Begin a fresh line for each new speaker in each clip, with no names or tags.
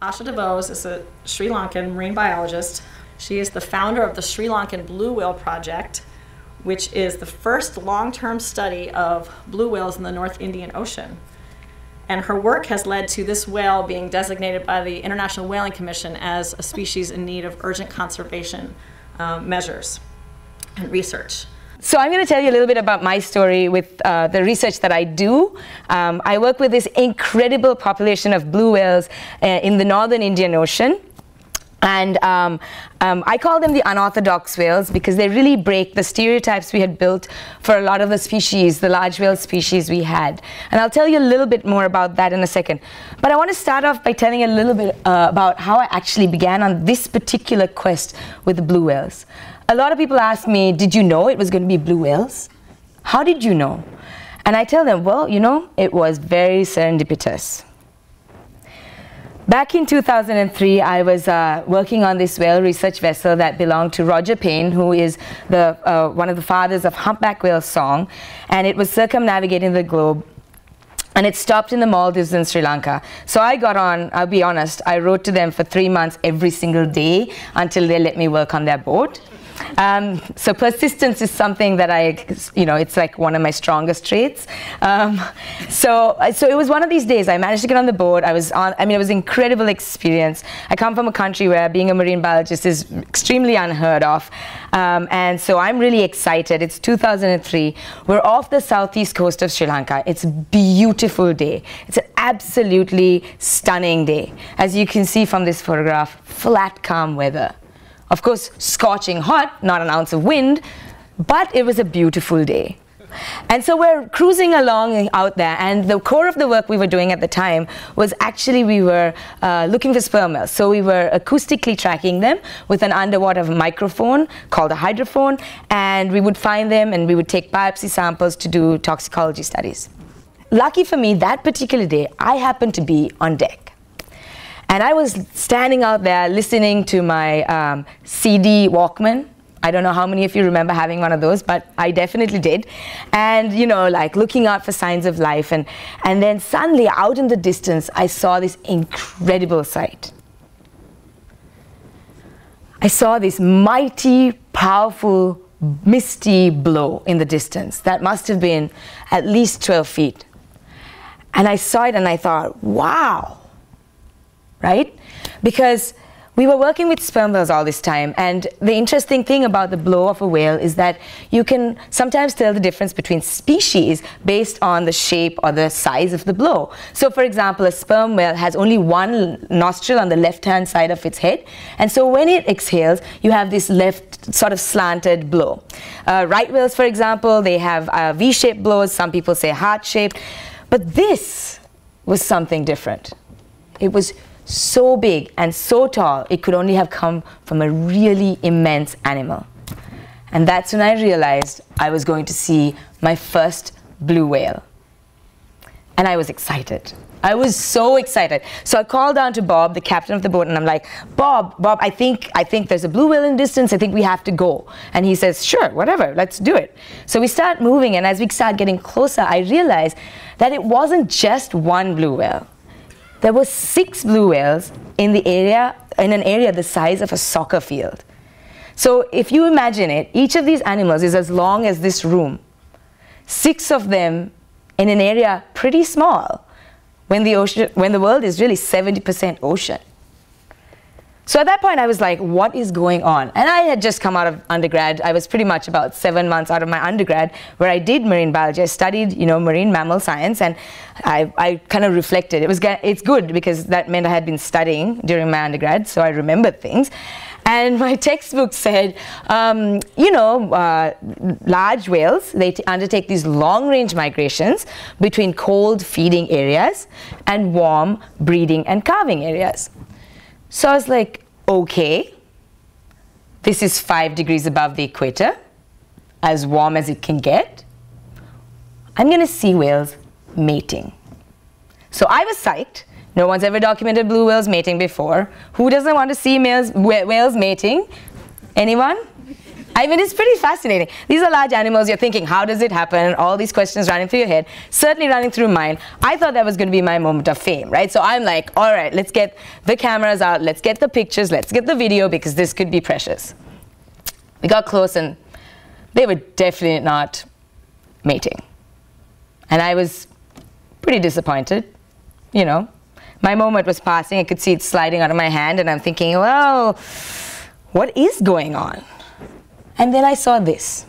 Asha de Vos is a Sri Lankan marine biologist. She is the founder of the Sri Lankan Blue Whale Project, which is the first long term study of blue whales in the North Indian Ocean. And her work has led to this whale being designated by the International Whaling Commission as a species in need of urgent conservation um, measures and research.
So I'm going to tell you a little bit about my story with uh, the research that I do. Um, I work with this incredible population of blue whales uh, in the northern Indian Ocean. And um, um, I call them the unorthodox whales because they really break the stereotypes we had built for a lot of the species, the large whale species we had. And I'll tell you a little bit more about that in a second. But I want to start off by telling you a little bit uh, about how I actually began on this particular quest with the blue whales. A lot of people ask me, did you know it was going to be blue whales? How did you know? And I tell them, well, you know, it was very serendipitous. Back in 2003, I was uh, working on this whale research vessel that belonged to Roger Payne, who is the, uh, one of the fathers of humpback whale song, and it was circumnavigating the globe and it stopped in the Maldives in Sri Lanka. So I got on, I'll be honest, I wrote to them for three months every single day until they let me work on their boat. Um, so persistence is something that I, you know, it's like one of my strongest traits. Um, so, so it was one of these days. I managed to get on the board. I was on. I mean, it was an incredible experience. I come from a country where being a marine biologist is extremely unheard of, um, and so I'm really excited. It's 2003. We're off the southeast coast of Sri Lanka. It's a beautiful day. It's an absolutely stunning day, as you can see from this photograph. Flat, calm weather. Of course, scorching hot, not an ounce of wind, but it was a beautiful day. And so we're cruising along out there, and the core of the work we were doing at the time was actually we were uh, looking for sperm whales. So we were acoustically tracking them with an underwater microphone called a hydrophone, and we would find them and we would take biopsy samples to do toxicology studies. Lucky for me, that particular day, I happened to be on deck. And I was standing out there listening to my um, CD Walkman. I don't know how many of you remember having one of those, but I definitely did. And, you know, like looking out for signs of life. And, and then suddenly, out in the distance, I saw this incredible sight. I saw this mighty, powerful, misty blow in the distance that must have been at least 12 feet. And I saw it and I thought, wow, right? Because we were working with sperm whales all this time, and the interesting thing about the blow of a whale is that you can sometimes tell the difference between species based on the shape or the size of the blow. So, for example, a sperm whale has only one nostril on the left hand side of its head, and so when it exhales, you have this left sort of slanted blow. Uh, right whales, for example, they have uh, V shaped blows, some people say heart shaped, but this was something different. It was so big and so tall, it could only have come from a really immense animal. And that's when I realized I was going to see my first blue whale. And I was excited. I was so excited. So I called down to Bob, the captain of the boat, and I'm like, Bob, Bob, I think I think there's a blue whale in distance. I think we have to go. And he says, Sure, whatever, let's do it. So we start moving, and as we start getting closer, I realize that it wasn't just one blue whale there were six blue whales in the area, in an area the size of a soccer field. So if you imagine it, each of these animals is as long as this room. Six of them in an area pretty small when the, ocean, when the world is really 70% ocean. So at that point, I was like, what is going on? And I had just come out of undergrad. I was pretty much about seven months out of my undergrad where I did marine biology. I studied, you know, marine mammal science and I, I kind of reflected. It was, it's good because that meant I had been studying during my undergrad, so I remembered things. And my textbook said, um, you know, uh, large whales, they undertake these long range migrations between cold feeding areas and warm breeding and calving areas. So I was like, okay, this is five degrees above the equator, as warm as it can get. I'm going to see whales mating. So I was psyched. No one's ever documented blue whales mating before. Who doesn't want to see males, whales mating? Anyone? I mean, it's pretty fascinating. These are large animals. You're thinking, how does it happen? All these questions running through your head, certainly running through mine. I thought that was going to be my moment of fame, right? So I'm like, all right, let's get the cameras out, let's get the pictures, let's get the video because this could be precious. We got close and they were definitely not mating. And I was pretty disappointed, you know. My moment was passing. I could see it sliding out of my hand, and I'm thinking, well, what is going on? And then I saw this.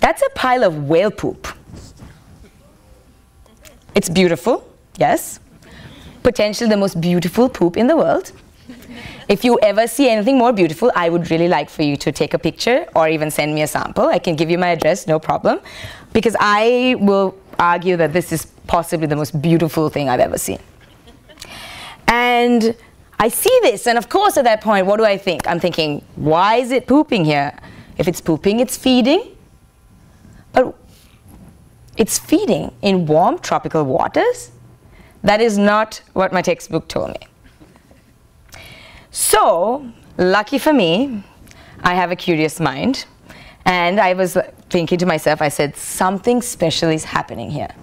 That's a pile of whale poop. It's beautiful, yes. Potentially the most beautiful poop in the world. If you ever see anything more beautiful, I would really like for you to take a picture or even send me a sample. I can give you my address, no problem. Because I will argue that this is possibly the most beautiful thing I've ever seen. And I see this, and of course, at that point, what do I think? I'm thinking, why is it pooping here? If it's pooping, it's feeding. But it's feeding in warm tropical waters? That is not what my textbook told me. So, lucky for me, I have a curious mind. And I was thinking to myself, I said, something special is happening here.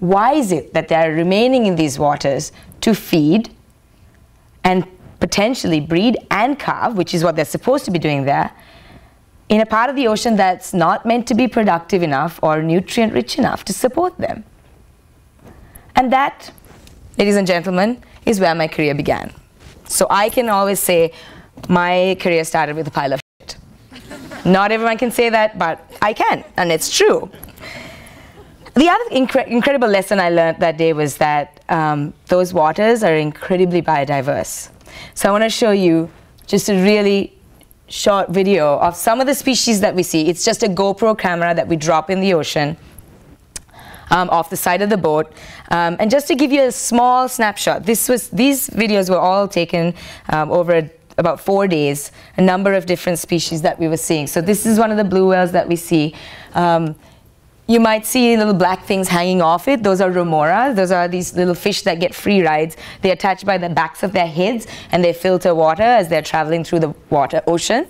Why is it that they are remaining in these waters to feed and potentially breed and calve, which is what they're supposed to be doing there, in a part of the ocean that's not meant to be productive enough or nutrient rich enough to support them? And that, ladies and gentlemen, is where my career began. So I can always say my career started with a pile of shit. Not everyone can say that, but I can, and it's true. The other incre incredible lesson I learned that day was that um, those waters are incredibly biodiverse. So I want to show you just a really short video of some of the species that we see. It's just a GoPro camera that we drop in the ocean um, off the side of the boat. Um, and just to give you a small snapshot, this was, these videos were all taken um, over about four days, a number of different species that we were seeing. So this is one of the blue whales that we see. Um, you might see little black things hanging off it. Those are remora. Those are these little fish that get free rides. They attach by the backs of their heads and they filter water as they're traveling through the water ocean,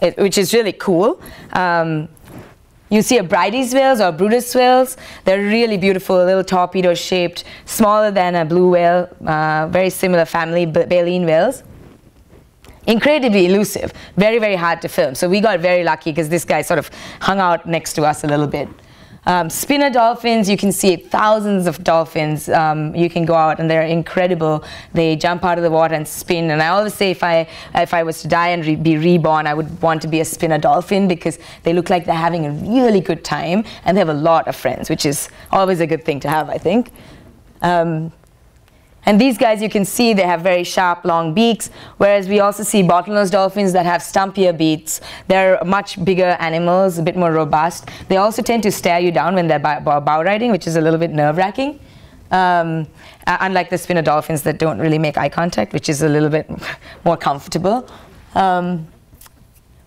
it, which is really cool. Um, you see a Abrides whales or Bryde's whales. They're really beautiful, little torpedo shaped, smaller than a blue whale, uh, very similar family, baleen whales. Incredibly elusive, very, very hard to film. So we got very lucky because this guy sort of hung out next to us a little bit. Um, spinner dolphins, you can see thousands of dolphins. Um, you can go out and they're incredible. They jump out of the water and spin. And I always say if I, if I was to die and re be reborn, I would want to be a spinner dolphin because they look like they're having a really good time and they have a lot of friends, which is always a good thing to have, I think. Um, and these guys, you can see they have very sharp, long beaks, whereas we also see bottlenose dolphins that have stumpier beaks. They're much bigger animals, a bit more robust. They also tend to stare you down when they're bow, riding, which is a little bit nerve-wracking. Um, unlike the spinner dolphins that don't really make eye contact, which is a little bit more comfortable. Um,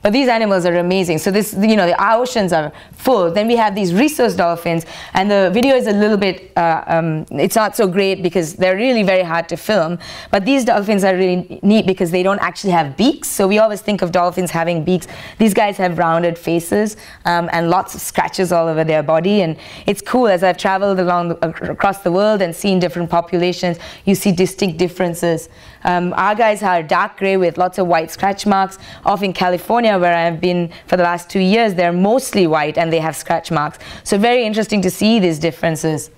but these animals are amazing. So this, you know, the oceans are full. Then we have these Risso's dolphins, and the video is a little bit, uh, um, it's not so great because they're really very hard to film. But these dolphins are really neat because they don't actually have beaks. So we always think of dolphins having beaks. These guys have rounded faces um, and lots of scratches all over their body. And it's cool as I've traveled along the, across the world and seen different populations, you see distinct differences. Um, our guys are dark gray with lots of white scratch marks. Off in California, where I've been for the last two years, they're mostly white and they have scratch marks. So very interesting to see these differences.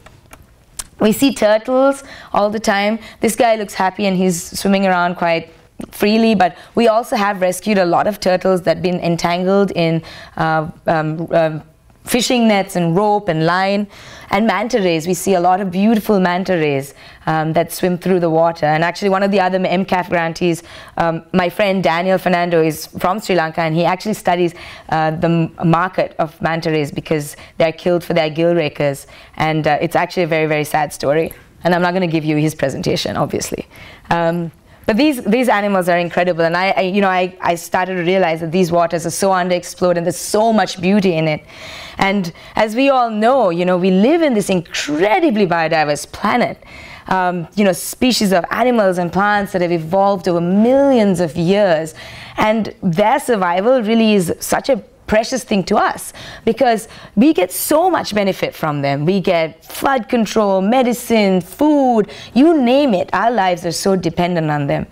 We see turtles all the time. This guy looks happy and he's swimming around quite freely, but we also have rescued a lot of turtles that have been entangled in uh, um, um, fishing nets and rope and line. And manta rays, we see a lot of beautiful manta rays um, that swim through the water. And actually one of the other MCAF grantees, um, my friend Daniel Fernando is from Sri Lanka and he actually studies uh, the market of manta rays because they're killed for their gill rakers. And uh, it's actually a very, very sad story. And I'm not going to give you his presentation, obviously. Um, but these, these animals are incredible, and I, I, you know, I, I started to realize that these waters are so underexplored and there's so much beauty in it. And as we all know, you know, we live in this incredibly biodiverse planet. um, you know, species of animals and plants that have evolved over millions of years. And their survival really is such a precious thing to us because we get so much benefit from them. We get flood control, medicine, food, you name it. Our lives are so dependent on them.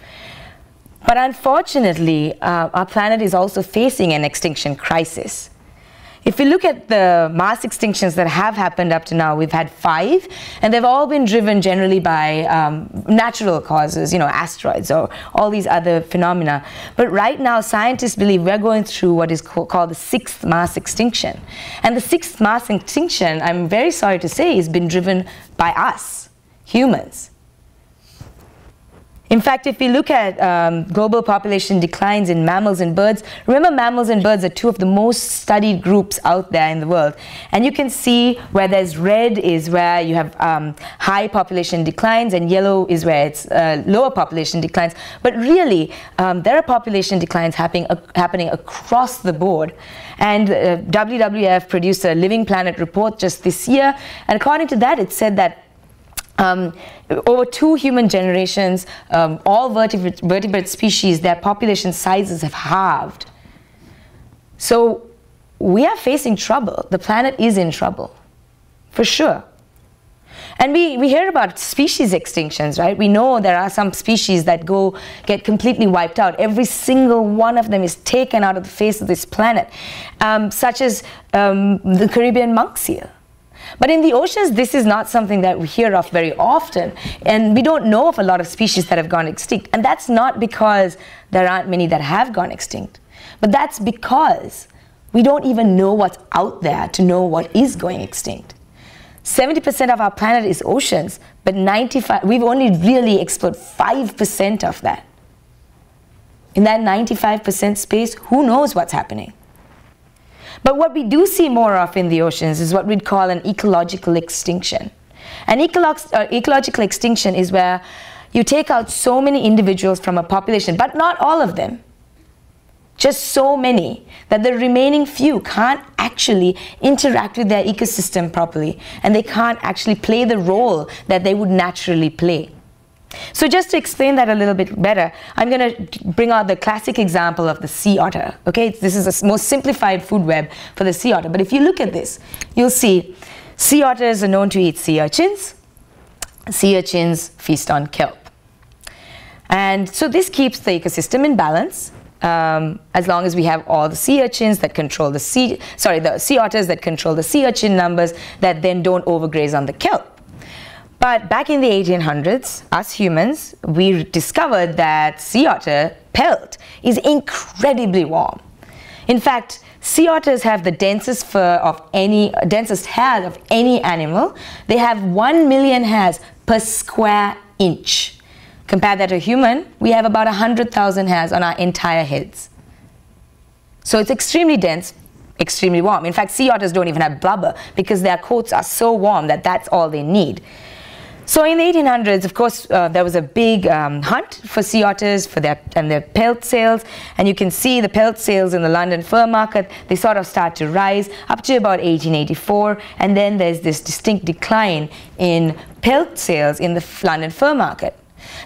But unfortunately, uh, our planet is also facing an extinction crisis. If we look at the mass extinctions that have happened up to now, we've had five, and they've all been driven generally by um, natural causes, you know, asteroids or all these other phenomena. But right now, scientists believe we're going through what is called the sixth mass extinction. And the sixth mass extinction, I'm very sorry to say, has been driven by us, humans. In fact, if we look at um, global population declines in mammals and birds, remember mammals and birds are two of the most studied groups out there in the world. And you can see where there's red is where you have um, high population declines and yellow is where it's uh, lower population declines. But really, um, there are population declines happening, uh, happening across the board. And uh, WWF produced a Living Planet report just this year. And according to that, it said that um, over two human generations, um, all vertebrate, vertebrate species, their population sizes have halved. So we are facing trouble. The planet is in trouble, for sure. And we, we hear about species extinctions, right? We know there are some species that go get completely wiped out. Every single one of them is taken out of the face of this planet, um, such as um, the Caribbean monk seal. But in the oceans, this is not something that we hear of very often. And we don't know of a lot of species that have gone extinct. And that's not because there aren't many that have gone extinct, but that's because we don't even know what's out there to know what is going extinct. 70% of our planet is oceans, but 95, we've only really explored 5% of that. In that 95% space, who knows what's happening? But what we do see more of in the oceans is what we'd call an ecological extinction. An ecolo uh, ecological extinction is where you take out so many individuals from a population, but not all of them. Just so many that the remaining few can't actually interact with their ecosystem properly and they can't actually play the role that they would naturally play. So just to explain that a little bit better, I'm going to bring out the classic example of the sea otter. Okay, this is a most simplified food web for the sea otter. But if you look at this, you'll see sea otters are known to eat sea urchins. Sea urchins feast on kelp. And so this keeps the ecosystem in balance. Um, as long as we have all the sea urchins that control the sea, sorry, the sea otters that control the sea urchin numbers that then don't overgraze on the kelp. But back in the 1800s, us humans, we discovered that sea otter pelt is incredibly warm. In fact, sea otters have the densest fur of any, densest hair of any animal. They have 1 million hairs per square inch. Compare that to a human, we have about 100,000 hairs on our entire heads. So it's extremely dense, extremely warm. In fact, sea otters don't even have blubber because their coats are so warm that that's all they need. So in the 1800s, of course, uh, there was a big um, hunt for sea otters for their, and their pelt sales. And you can see the pelt sales in the London fur market, they sort of start to rise up to about 1884. And then there's this distinct decline in pelt sales in the London fur market.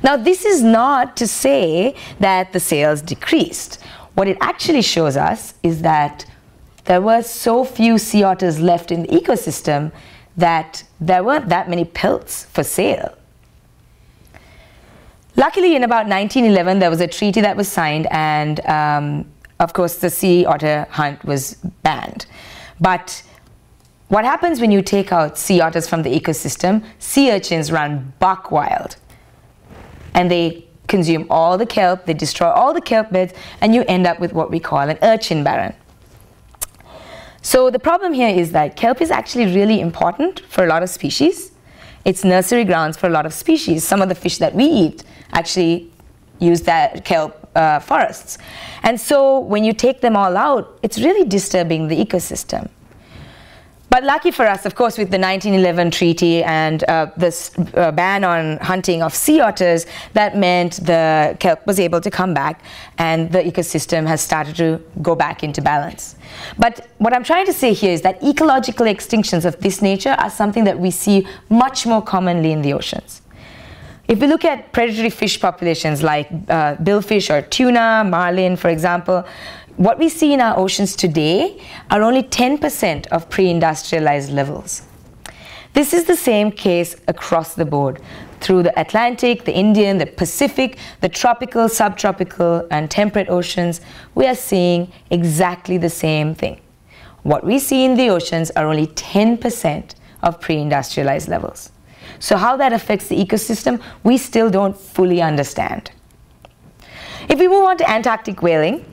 Now, this is not to say that the sales decreased. What it actually shows us is that there were so few sea otters left in the ecosystem that there weren't that many pelts for sale. Luckily, in about 1911, there was a treaty that was signed, and um, of course, the sea otter hunt was banned. But what happens when you take out sea otters from the ecosystem? Sea urchins run buck wild, and they consume all the kelp, they destroy all the kelp beds, and you end up with what we call an urchin barren. So the problem here is that kelp is actually really important for a lot of species. It's nursery grounds for a lot of species. Some of the fish that we eat actually use that kelp uh, forests. And so when you take them all out, it's really disturbing the ecosystem. But lucky for us, of course, with the 1911 treaty and uh, this uh, ban on hunting of sea otters, that meant the kelp was able to come back and the ecosystem has started to go back into balance. But what I'm trying to say here is that ecological extinctions of this nature are something that we see much more commonly in the oceans. If we look at predatory fish populations like uh, billfish or tuna, marlin, for example, what we see in our oceans today are only 10% of pre-industrialized levels. This is the same case across the board through the Atlantic, the Indian, the Pacific, the tropical, subtropical, and temperate oceans. We are seeing exactly the same thing. What we see in the oceans are only 10% of pre-industrialized levels. So how that affects the ecosystem, we still don't fully understand. If we move on to Antarctic whaling,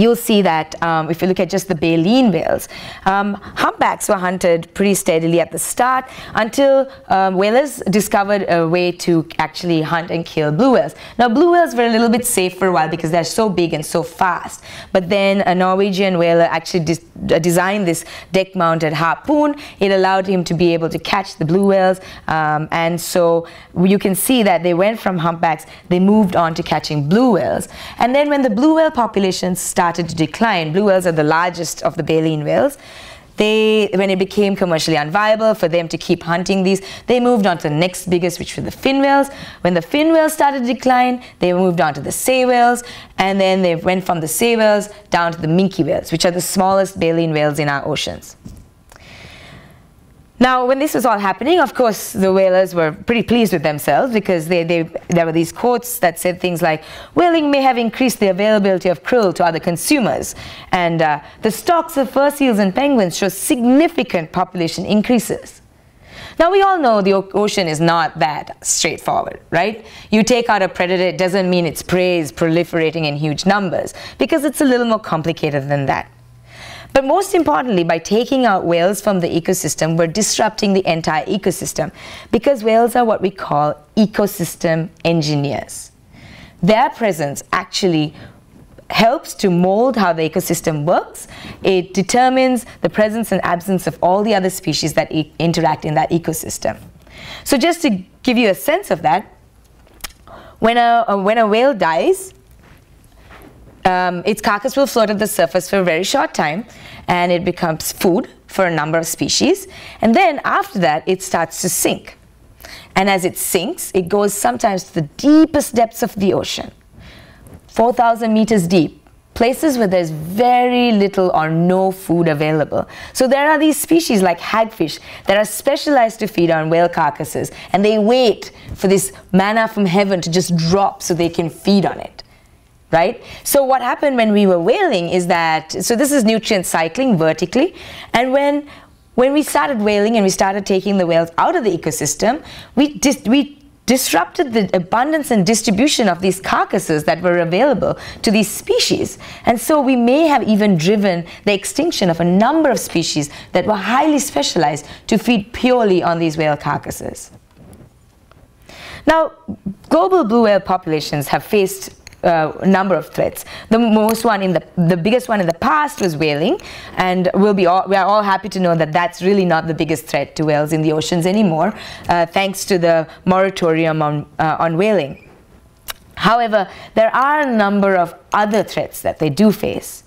you'll see that um, if you look at just the baleen whales, um, humpbacks were hunted pretty steadily at the start until um, whalers discovered a way to actually hunt and kill blue whales. Now, blue whales were a little bit safe for a while because they're so big and so fast. But then a Norwegian whaler actually uh, designed this deck-mounted harpoon. It allowed him to be able to catch the blue whales. Um, and so you can see that they went from humpbacks, they moved on to catching blue whales. And then when the blue whale population started to decline. Blue whales are the largest of the baleen whales. They, when it became commercially unviable for them to keep hunting these, they moved on to the next biggest, which were the fin whales. When the fin whales started to decline, they moved on to the sei whales, and then they went from the sei whales down to the minke whales, which are the smallest baleen whales in our oceans. Now, when this was all happening, of course, the whalers were pretty pleased with themselves because they, they, there were these quotes that said things like, whaling may have increased the availability of krill to other consumers, and uh, the stocks of fur seals and penguins show significant population increases. Now, we all know the ocean is not that straightforward, right? You take out a predator, it doesn't mean its prey is proliferating in huge numbers, because it's a little more complicated than that. But most importantly, by taking out whales from the ecosystem, we're disrupting the entire ecosystem because whales are what we call ecosystem engineers. Their presence actually helps to mold how the ecosystem works. It determines the presence and absence of all the other species that e interact in that ecosystem. So just to give you a sense of that, when a, uh, when a whale dies, um, its carcass will float at the surface for a very short time and it becomes food for a number of species. And then after that, it starts to sink. And as it sinks, it goes sometimes to the deepest depths of the ocean, 4,000 meters deep, places where there's very little or no food available. So there are these species like hagfish that are specialized to feed on whale carcasses, and they wait for this manna from heaven to just drop so they can feed on it right? So what happened when we were whaling is that, so this is nutrient cycling vertically, and when when we started whaling and we started taking the whales out of the ecosystem, we, dis we disrupted the abundance and distribution of these carcasses that were available to these species. And so we may have even driven the extinction of a number of species that were highly specialized to feed purely on these whale carcasses. Now, global blue whale populations have faced uh, number of threats. The most one in the the biggest one in the past was whaling, and we'll be all, we are all happy to know that that's really not the biggest threat to whales in the oceans anymore, uh, thanks to the moratorium on uh, on whaling. However, there are a number of other threats that they do face.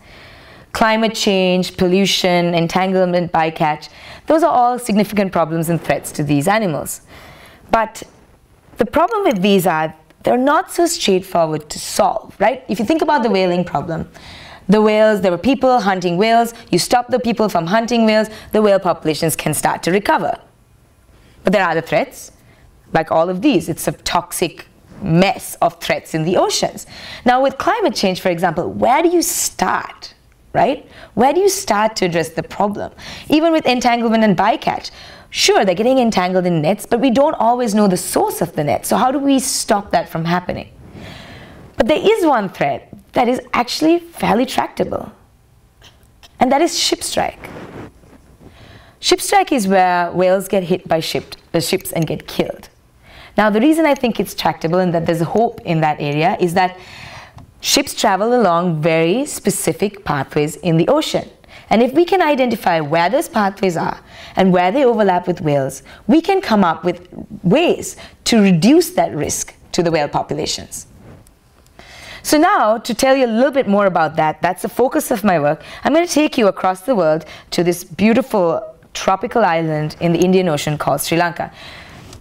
Climate change, pollution, entanglement, bycatch, those are all significant problems and threats to these animals. But the problem with these are they're not so straightforward to solve, right? If you think about the whaling problem, the whales, there were people hunting whales, you stop the people from hunting whales, the whale populations can start to recover. But there are other threats, like all of these. It's a toxic mess of threats in the oceans. Now, with climate change, for example, where do you start, right? Where do you start to address the problem? Even with entanglement and bycatch, Sure, they're getting entangled in nets, but we don't always know the source of the net. So how do we stop that from happening? But there is one threat that is actually fairly tractable, and that is ship strike. Ship strike is where whales get hit by the uh, ships and get killed. Now, the reason I think it's tractable and that there's a hope in that area is that ships travel along very specific pathways in the ocean. And if we can identify where those pathways are and where they overlap with whales, we can come up with ways to reduce that risk to the whale populations. So now, to tell you a little bit more about that, that's the focus of my work, I'm going to take you across the world to this beautiful tropical island in the Indian Ocean called Sri Lanka.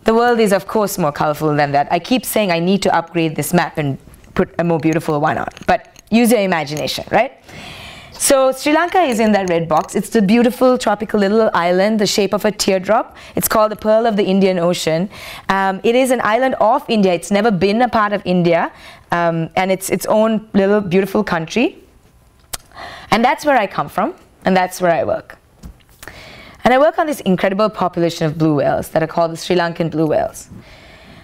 The world is, of course, more colorful than that. I keep saying I need to upgrade this map and put a more beautiful one on, but use your imagination, right? So Sri Lanka is in that red box. It's the beautiful tropical little island, the shape of a teardrop. It's called the Pearl of the Indian Ocean. Um, it is an island of India. It's never been a part of India, um, and it's its own little beautiful country. And that's where I come from, and that's where I work. And I work on this incredible population of blue whales that are called the Sri Lankan blue whales.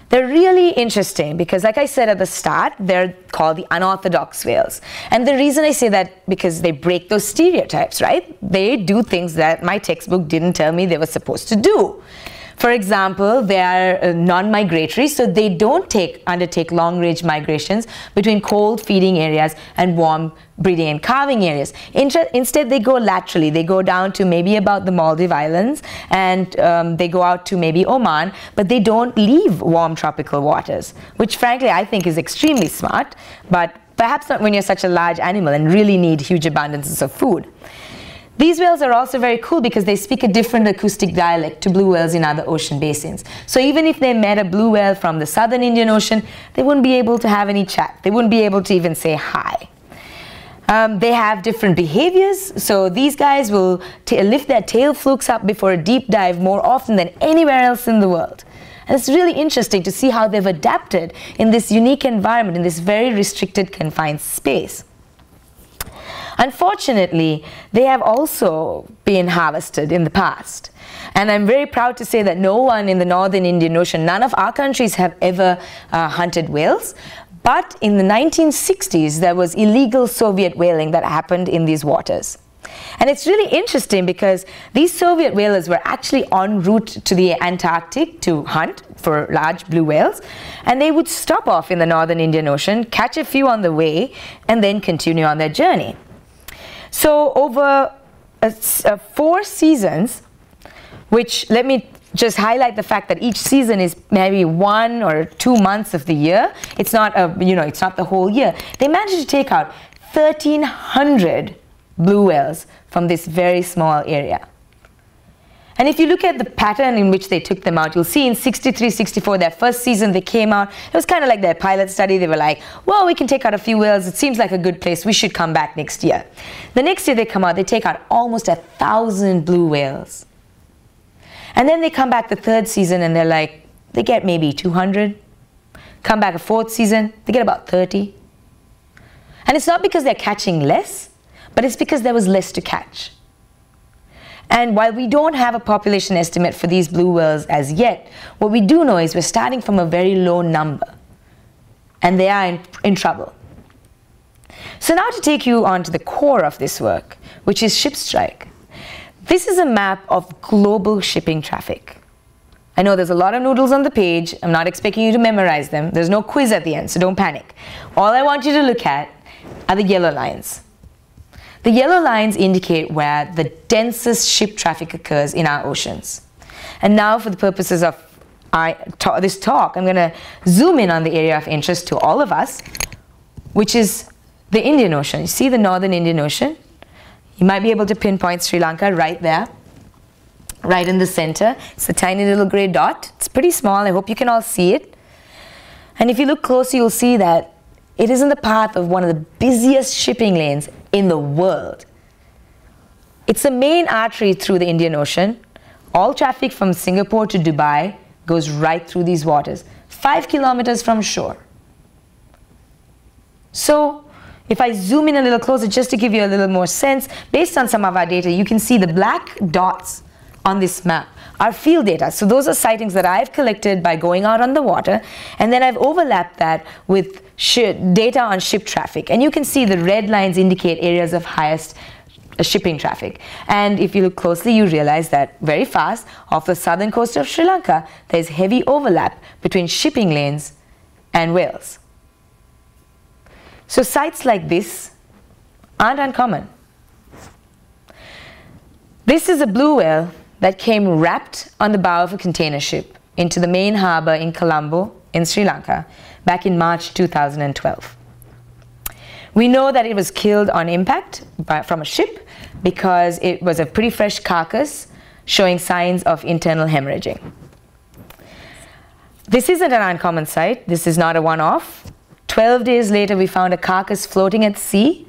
They're really interesting because, like I said at the start, they're called the unorthodox whales. And the reason I say that because they break those stereotypes, right? They do things that my textbook didn't tell me they were supposed to do. For example, they are uh, non-migratory, so they don't take, undertake long-range migrations between cold feeding areas and warm breeding and calving areas. Instead, they go laterally. They go down to maybe about the Maldive Islands and um, they go out to maybe Oman, but they don't leave warm tropical waters, which frankly I think is extremely smart, but perhaps not when you're such a large animal and really need huge abundances of food. These whales are also very cool because they speak a different acoustic dialect to blue whales in other ocean basins. So even if they met a blue whale from the southern Indian Ocean, they wouldn't be able to have any chat. They wouldn't be able to even say hi. Um, they have different behaviors, so these guys will lift their tail flukes up before a deep dive more often than anywhere else in the world. And it's really interesting to see how they've adapted in this unique environment, in this very restricted, confined space. Unfortunately, they have also been harvested in the past. And I'm very proud to say that no one in the northern Indian Ocean, none of our countries have ever uh, hunted whales. But in the 1960s, there was illegal Soviet whaling that happened in these waters. And it's really interesting because these Soviet whalers were actually en route to the Antarctic to hunt for large blue whales. And they would stop off in the northern Indian Ocean, catch a few on the way, and then continue on their journey. So over four seasons, which let me just highlight the fact that each season is maybe one or two months of the year. It's not a, you know, it's not the whole year. They managed to take out 1,300 blue whales from this very small area. And if you look at the pattern in which they took them out, you'll see in 63, 64, their first season, they came out. It was kind of like their pilot study. They were like, well, we can take out a few whales. It seems like a good place. We should come back next year. The next year they come out, they take out almost a thousand blue whales. And then they come back the third season and they're like, they get maybe 200. Come back a fourth season, they get about 30. And it's not because they're catching less, but it's because there was less to catch. And while we don't have a population estimate for these blue whales as yet, what we do know is we're starting from a very low number. And they are in, in trouble. So now to take you on to the core of this work, which is ShipStrike. This is a map of global shipping traffic. I know there's a lot of noodles on the page. I'm not expecting you to memorize them. There's no quiz at the end, so don't panic. All I want you to look at are the yellow lines. The yellow lines indicate where the densest ship traffic occurs in our oceans. And now for the purposes of our, this talk, I'm going to zoom in on the area of interest to all of us, which is the Indian Ocean. You see the northern Indian Ocean? You might be able to pinpoint Sri Lanka right there, right in the center. It's a tiny little gray dot. It's pretty small. I hope you can all see it. And if you look closer, you'll see that it is in the path of one of the busiest shipping lanes in the world. It's the main artery through the Indian Ocean. All traffic from Singapore to Dubai goes right through these waters, five kilometers from shore. So, if I zoom in a little closer just to give you a little more sense, based on some of our data, you can see the black dots on this map are field data. So those are sightings that I've collected by going out on the water, and then I've overlapped that with data on ship traffic. And you can see the red lines indicate areas of highest uh, shipping traffic. And if you look closely, you realize that very fast off the southern coast of Sri Lanka, there's heavy overlap between shipping lanes and whales. So sights like this aren't uncommon. This is a blue whale that came wrapped on the bow of a container ship into the main harbor in Colombo in Sri Lanka back in March 2012. We know that it was killed on impact by, from a ship because it was a pretty fresh carcass showing signs of internal hemorrhaging. This isn't an uncommon sight. This is not a one-off. 12 days later, we found a carcass floating at sea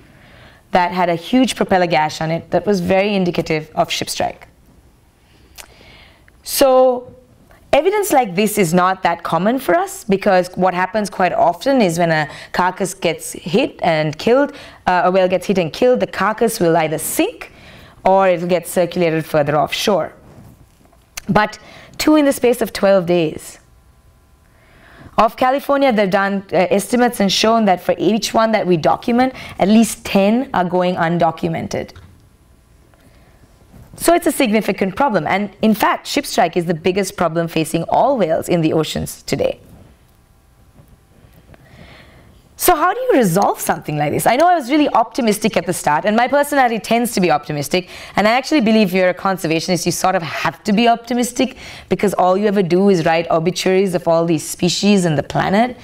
that had a huge propeller gash on it that was very indicative of ship strike. So evidence like this is not that common for us because what happens quite often is when a carcass gets hit and killed, uh, a whale gets hit and killed, the carcass will either sink or it will get circulated further offshore. But two in the space of 12 days. Of California, they've done uh, estimates and shown that for each one that we document, at least 10 are going undocumented. So it's a significant problem. And in fact, ship strike is the biggest problem facing all whales in the oceans today. So how do you resolve something like this? I know I was really optimistic at the start, and my personality tends to be optimistic, and I actually believe if you're a conservationist, you sort of have to be optimistic because all you ever do is write obituaries of all these species and the planet.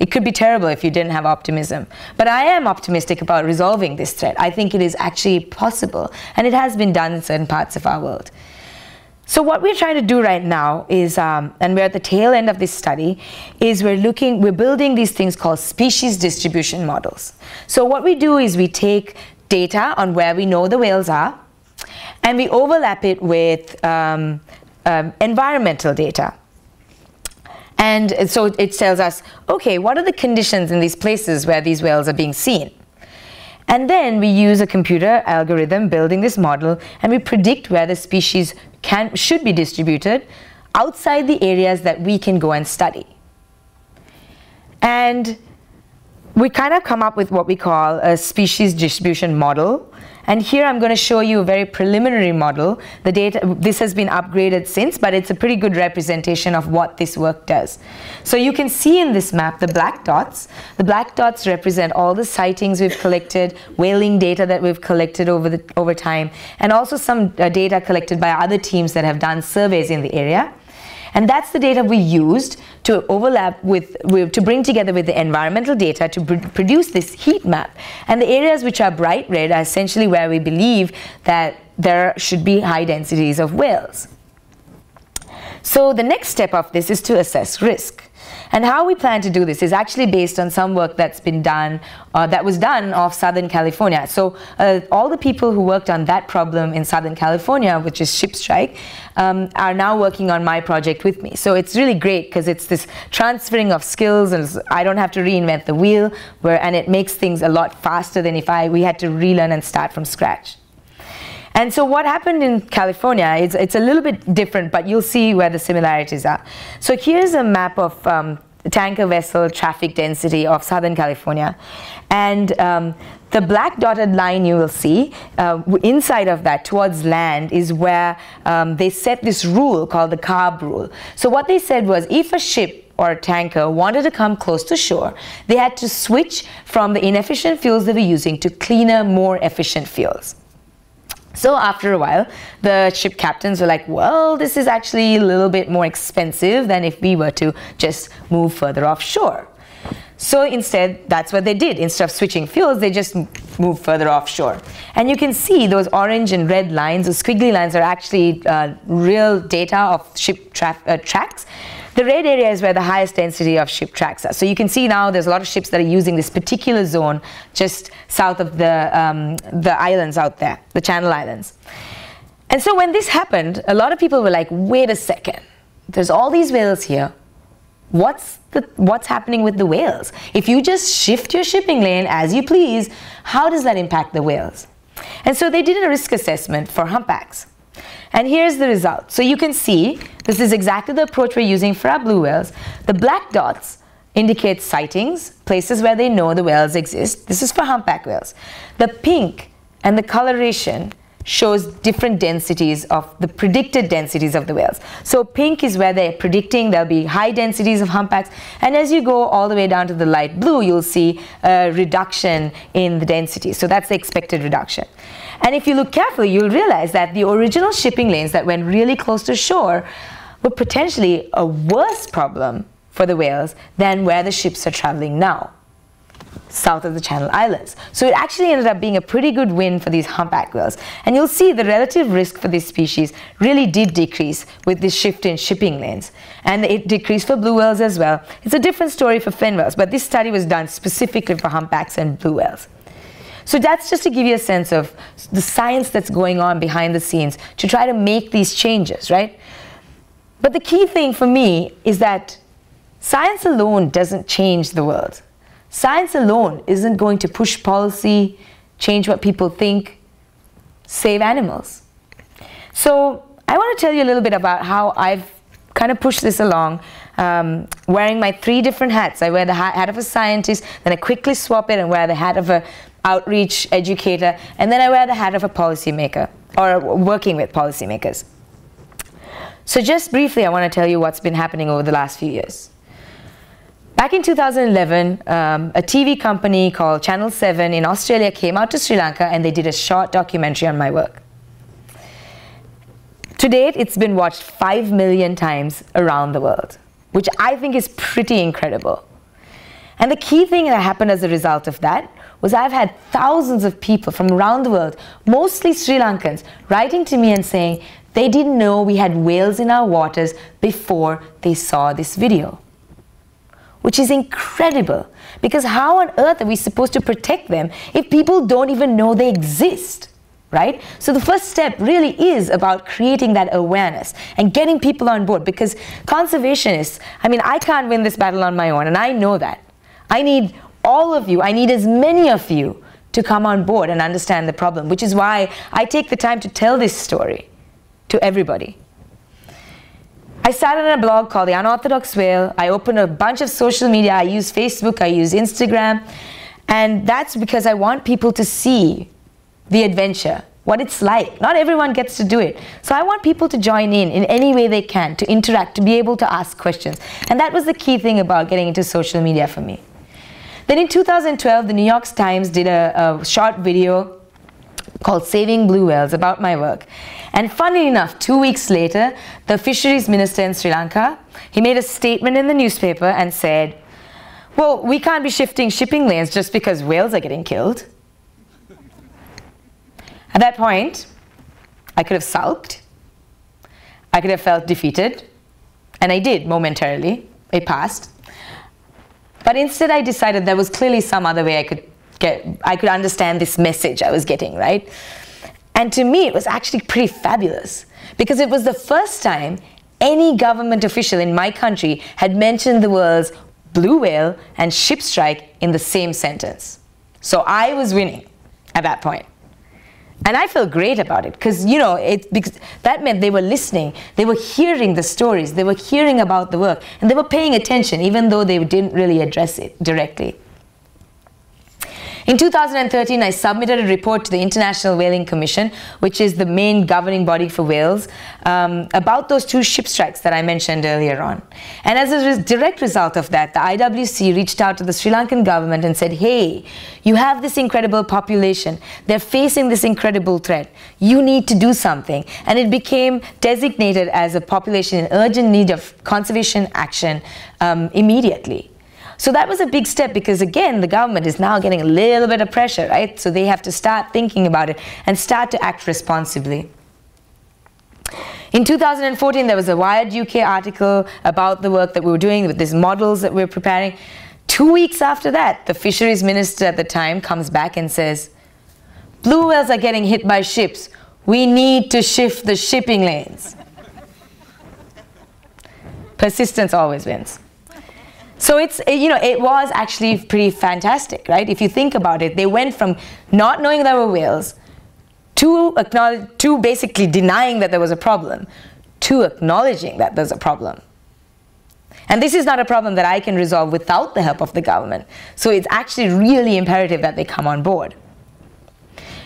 It could be terrible if you didn't have optimism. But I am optimistic about resolving this threat. I think it is actually possible, and it has been done in certain parts of our world. So what we're trying to do right now is, um, and we're at the tail end of this study, is we're looking, we're building these things called species distribution models. So what we do is we take data on where we know the whales are, and we overlap it with um, um, environmental data. And so it tells us, okay, what are the conditions in these places where these whales are being seen? And then we use a computer algorithm building this model and we predict where the species can, should be distributed outside the areas that we can go and study. And we kind of come up with what we call a species distribution model. And here I'm going to show you a very preliminary model. The data, this has been upgraded since, but it's a pretty good representation of what this work does. So you can see in this map the black dots. The black dots represent all the sightings we've collected, whaling data that we've collected over, the, over time, and also some uh, data collected by other teams that have done surveys in the area. And that's the data we used to overlap with, with to bring together with the environmental data to pr produce this heat map. And the areas which are bright red are essentially where we believe that there should be high densities of whales. So the next step of this is to assess risk. And how we plan to do this is actually based on some work that's been done, uh, that was done off Southern California. So uh, all the people who worked on that problem in Southern California, which is ship strike, um, are now working on my project with me. So it's really great because it's this transferring of skills and I don't have to reinvent the wheel where, and it makes things a lot faster than if I, we had to relearn and start from scratch. And so what happened in California, it's, it's a little bit different, but you'll see where the similarities are. So here's a map of um, tanker vessel traffic density of Southern California. And um, the black dotted line you will see uh, inside of that towards land is where um, they set this rule called the CARB rule. So what they said was if a ship or a tanker wanted to come close to shore, they had to switch from the inefficient fuels they were using to cleaner, more efficient fuels. So after a while, the ship captains were like, well, this is actually a little bit more expensive than if we were to just move further offshore. So instead, that's what they did. Instead of switching fuels, they just moved further offshore. And you can see those orange and red lines, those squiggly lines are actually uh, real data of ship tra uh, tracks. The red area is where the highest density of ship tracks are. So you can see now there's a lot of ships that are using this particular zone just south of the, um, the islands out there, the Channel Islands. And so when this happened, a lot of people were like, wait a second, there's all these whales here. What's, the, what's happening with the whales? If you just shift your shipping lane as you please, how does that impact the whales? And so they did a risk assessment for humpbacks. And here's the result. So you can see this is exactly the approach we're using for our blue whales. The black dots indicate sightings, places where they know the whales exist. This is for humpback whales. The pink and the coloration shows different densities of the predicted densities of the whales. So pink is where they're predicting there'll be high densities of humpbacks and as you go all the way down to the light blue you'll see a reduction in the density. So that's the expected reduction. And if you look carefully you'll realize that the original shipping lanes that went really close to shore were potentially a worse problem for the whales than where the ships are traveling now. south of the Channel Islands. So it actually ended up being a pretty good win for these humpback whales. And you'll see the relative risk for this species really did decrease with this shift in shipping lanes. And it decreased for blue whales as well. It's a different story for fin whales, but this study was done specifically for humpbacks and blue whales. So that's just to give you a sense of the science that's going on behind the scenes to try to make these changes, right? But the key thing for me is that science alone doesn't change the world. Science alone isn't going to push policy, change what people think, save animals. So I want to tell you a little bit about how I've kind of pushed this along, um, wearing my three different hats. I wear the hat of a scientist, then I quickly swap it and wear the hat of a outreach educator, and then I wear the hat of a policymaker or working with policymakers. So just briefly, I want to tell you what's been happening over the last few years. Back in 2011, um, a TV company called Channel 7 in Australia came out to Sri Lanka and they did a short documentary on my work. To date, it's been watched 5 million times around the world, which I think is pretty incredible. And the key thing that happened as a result of that was I've had thousands of people from around the world, mostly Sri Lankans, writing to me and saying they didn't know we had whales in our waters before they saw this video which is incredible. Because how on earth are we supposed to protect them if people don't even know they exist? Right? So the first step really is about creating that awareness and getting people on board because conservationists, I mean, I can't win this battle on my own, and I know that. I need all of you, I need as many of you to come on board and understand the problem, which is why I take the time to tell this story to everybody. I started a blog called The Unorthodox Whale. I opened a bunch of social media. I use Facebook, I use Instagram. And that's because I want people to see the adventure, what it's like. Not everyone gets to do it. So I want people to join in in any way they can, to interact, to be able to ask questions. And that was the key thing about getting into social media for me. Then in 2012, the New York Times did a, a short video called Saving Blue Whales about my work. And funny enough, two weeks later, the fisheries minister in Sri Lanka, he made a statement in the newspaper and said, well, we can't be shifting shipping lanes just because whales are getting killed. At that point, I could have sulked. I could have felt defeated. And I did momentarily. It passed. But instead, I decided there was clearly some other way I could get, I could understand this message I was getting, right? And to me, it was actually pretty fabulous because it was the first time any government official in my country had mentioned the words blue whale and ship strike in the same sentence. So I was winning at that point. And I felt great about it because, you know, it, because that meant they were listening, they were hearing the stories, they were hearing about the work, and they were paying attention even though they didn't really address it directly. In 2013, I submitted a report to the International Whaling Commission, which is the main governing body for whales, um, about those two ship strikes that I mentioned earlier on. And as a re direct result of that, the IWC reached out to the Sri Lankan government and said, hey, you have this incredible population. They're facing this incredible threat. You need to do something. And it became designated as a population in urgent need of conservation action um, immediately. So that was a big step because again, the government is now getting a little bit of pressure, right? So they have to start thinking about it and start to act responsibly. In 2014, there was a Wired UK article about the work that we were doing with these models that we we're preparing. Two weeks after that, the fisheries minister at the time comes back and says, blue whales are getting hit by ships. We need to shift the shipping lanes. Persistence always wins. So it's, you know, it was actually pretty fantastic, right? If you think about it, they went from not knowing there were whales to, acknowledge, to basically denying that there was a problem to acknowledging that there's a problem. And this is not a problem that I can resolve without the help of the government. So it's actually really imperative that they come on board.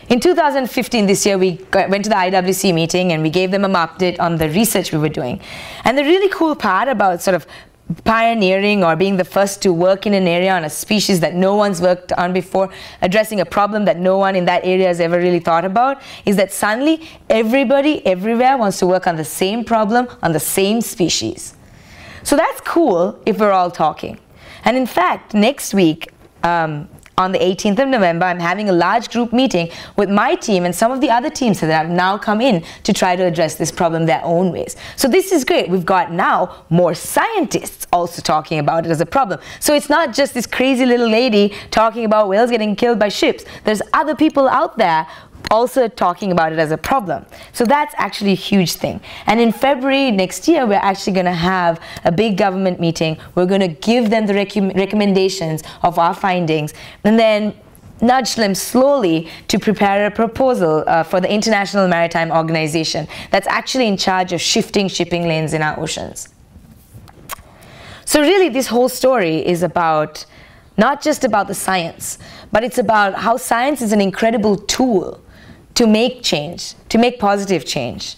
In 2015, this year, we went to the IWC meeting and we gave them an update on the research we were doing. And the really cool part about sort of pioneering or being the first to work in an area on a species that no one's worked on before, addressing a problem that no one in that area has ever really thought about, is that suddenly everybody everywhere wants to work on the same problem on the same species. So that's cool if we're all talking. And in fact, next week, um, on the 18th of November, I'm having a large group meeting with my team and some of the other teams that have now come in to try to address this problem their own ways. So this is great. We've got now more scientists also talking about it as a problem. So it's not just this crazy little lady talking about whales getting killed by ships. There's other people out there also talking about it as a problem. So that's actually a huge thing. And in February next year, we're actually going to have a big government meeting. We're going to give them the rec recommendations of our findings and then nudge them slowly to prepare a proposal uh, for the International Maritime Organization that's actually in charge of shifting shipping lanes in our oceans. So really this whole story is about not just about the science, but it's about how science is an incredible tool to make change, to make positive change.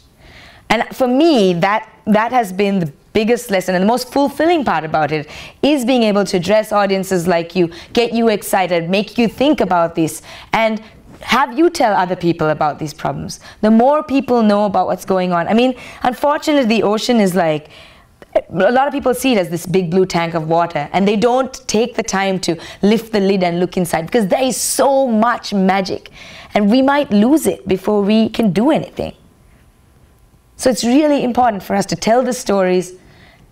And for me, that, that has been the biggest lesson and the most fulfilling part about it is being able to address audiences like you, get you excited, make you think about this, and have you tell other people about these problems. The more people know about what's going on. I mean, unfortunately, the ocean is like, a lot of people see it as this big blue tank of water and they don't take the time to lift the lid and look inside because there is so much magic and we might lose it before we can do anything. So it's really important for us to tell the stories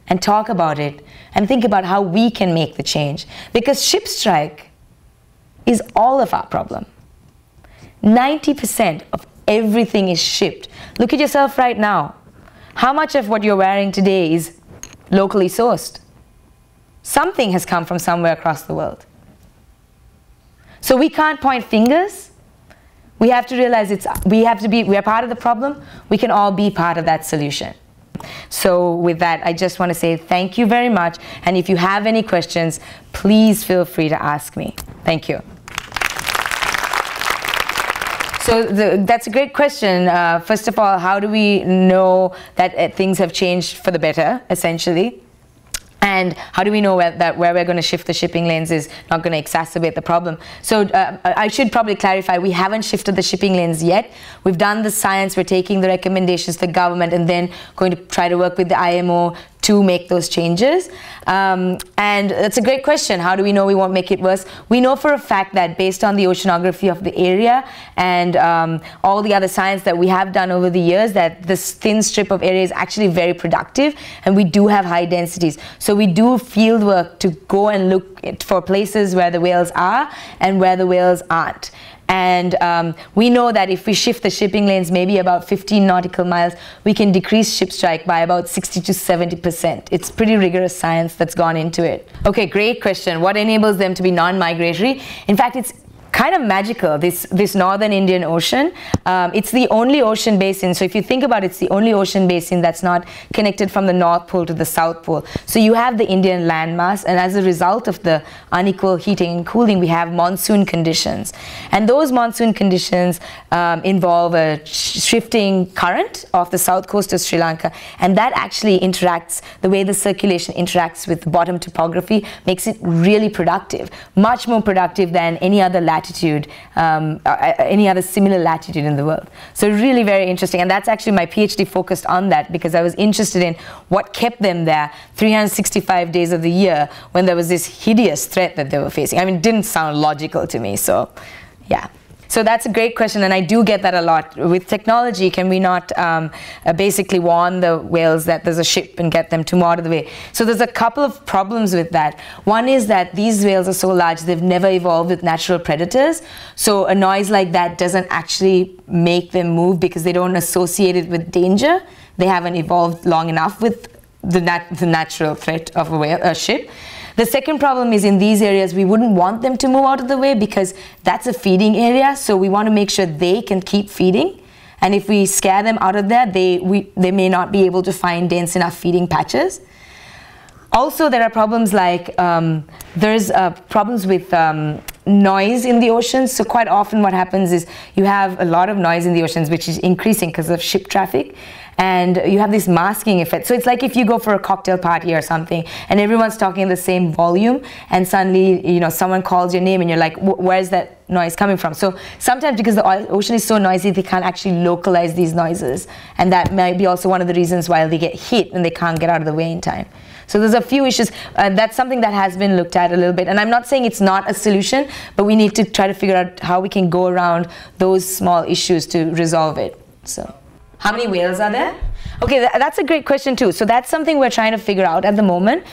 and talk about it and think about how we can make the change because ship strike is all of our problem. 90% of everything is shipped. Look at yourself right now. How much of what you're wearing today is locally sourced? Something has come from somewhere across the world. So we can't point fingers we have to realize it's, we have to be, we are part of the problem. We can all be part of that solution. So with that, I just want to say thank you very much. And if you have any questions, please feel free to ask me. Thank you. So the, that's a great question. Uh, first of all, how do we know that uh, things have changed for the better, essentially? And how do we know where, that where we're going to shift the shipping lanes is not going to exacerbate the problem? So uh, I should probably clarify, we haven't shifted the shipping lanes yet. We've done the science, we're taking the recommendations to the government and then going to try to work with the IMO to make those changes? Um, and that's a great question. How do we know we won't make it worse? We know for a fact that based on the oceanography of the area and um, all the other science that we have done over the years that this thin strip of area is actually very productive and we do have high densities. So we do field work to go and look for places where the whales are and where the whales aren't. And um, we know that if we shift the shipping lanes maybe about 15 nautical miles, we can decrease ship strike by about 60 to 70%. It's pretty rigorous science that's gone into it. Okay, great question. What enables them to be non-migratory? In fact, it's kind of magical, this, this northern Indian Ocean. Um, it's the only ocean basin, so if you think about it, it's the only ocean basin that's not connected from the North Pole to the South Pole. So you have the Indian landmass, and as a result of the unequal heating and cooling, we have monsoon conditions. And those monsoon conditions um, involve a shifting current off the south coast of Sri Lanka, and that actually interacts, the way the circulation interacts with bottom topography makes it really productive, much more productive than any other latitude latitude, um, any other similar latitude in the world. So really very interesting. And that's actually my PhD focused on that because I was interested in what kept them there 365 days of the year when there was this hideous threat that they were facing. I mean, it didn't sound logical to me. So yeah. So that's a great question, and I do get that a lot. With technology, can we not um, uh, basically warn the whales that there's a ship and get them to move out of the way? So there's a couple of problems with that. One is that these whales are so large, they've never evolved with natural predators. So a noise like that doesn't actually make them move because they don't associate it with danger. They haven't evolved long enough with the, nat the natural threat of a, whale, a ship. The second problem is in these areas, we wouldn't want them to move out of the way because that's a feeding area. So we want to make sure they can keep feeding. And if we scare them out of there, they, we, they may not be able to find dense enough feeding patches. Also, there are problems like um, there's uh, problems with um, noise in the oceans. So quite often what happens is you have a lot of noise in the oceans, which is increasing because of ship traffic and you have this masking effect. So it's like if you go for a cocktail party or something and everyone's talking the same volume and suddenly, you know, someone calls your name and you're like, where's that noise coming from? So sometimes because the ocean is so noisy, they can't actually localize these noises. And that might be also one of the reasons why they get hit and they can't get out of the way in time. So there's a few issues. Uh, that's something that has been looked at a little bit. And I'm not saying it's not a solution, but we need to try to figure out how we can go around those small issues to resolve it. So, how many whales are there? Okay, th that's a great question too. So that's something we're trying to figure out at the moment.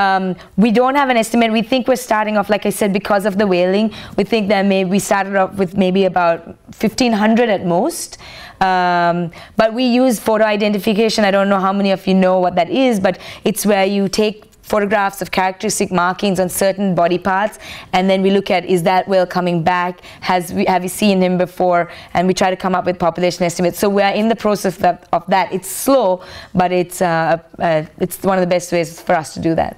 Um, we don't have an estimate. We think we're starting off, like I said, because of the whaling. We think that maybe we started off with maybe about 1,500 at most. Um, but we use photo identification. I don't know how many of you know what that is, but it's where you take photographs of characteristic markings on certain body parts. And then we look at is that whale coming back? Has we, have you seen him before? And we try to come up with population estimates. So we're in the process of that, of that. it's slow but it's uh, uh, it's one of the best ways for us to do that.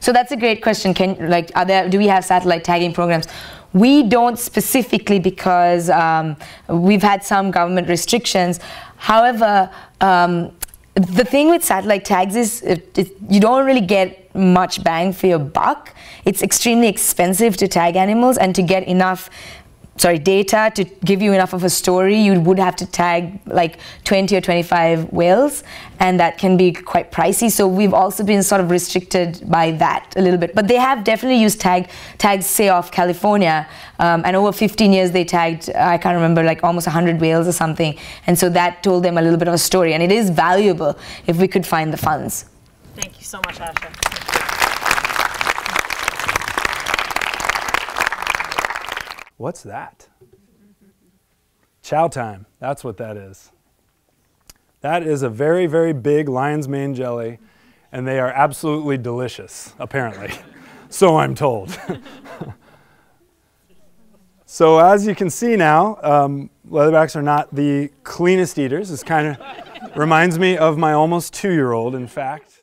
So that's a great question. Can like are there do we have satellite tagging programs? We don't specifically because um, we've had some government restrictions. However um, the thing with satellite tags is it, it, you don't really get much bang for your buck. It's extremely expensive to tag animals and to get enough sorry data to give you enough of a story you would have to tag like 20 or 25 whales and that can be quite pricey. So we've also been sort of restricted by that a little bit. But they have definitely used tag tags say off california. Um, and over 15 years they tagged i can't remember like almost 100 whales or something. And so that told them a little bit of a story and it is valuable if we could find the funds.
Thank you so much asha
What's that? Chow time. That's what that is. That is a very, very big lion's mane jelly, and they are absolutely delicious, apparently. so I'm told. so as you can see now, um, leatherbacks are not the cleanest eaters. This kind of reminds me of my almost two-year-old, in fact.